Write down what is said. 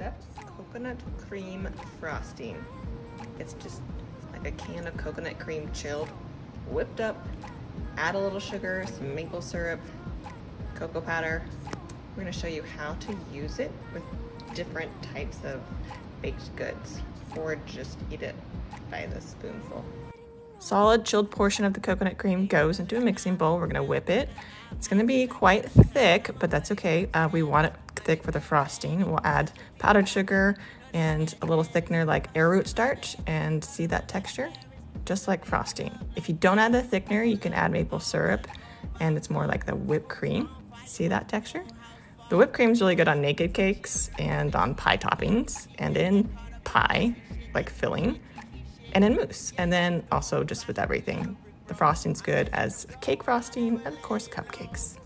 Next coconut cream frosting. It's just like a can of coconut cream chilled, whipped up, add a little sugar, some maple syrup, cocoa powder. We're gonna show you how to use it with different types of baked goods or just eat it by the spoonful. Solid chilled portion of the coconut cream goes into a mixing bowl. We're gonna whip it. It's gonna be quite thick, but that's okay. Uh, we want it thick for the frosting. We'll add powdered sugar and a little thickener like arrowroot starch and see that texture? Just like frosting. If you don't add the thickener, you can add maple syrup and it's more like the whipped cream. See that texture? The whipped cream is really good on naked cakes and on pie toppings and in pie, like filling, and in mousse. And then also just with everything. The frosting's good as cake frosting and of course cupcakes.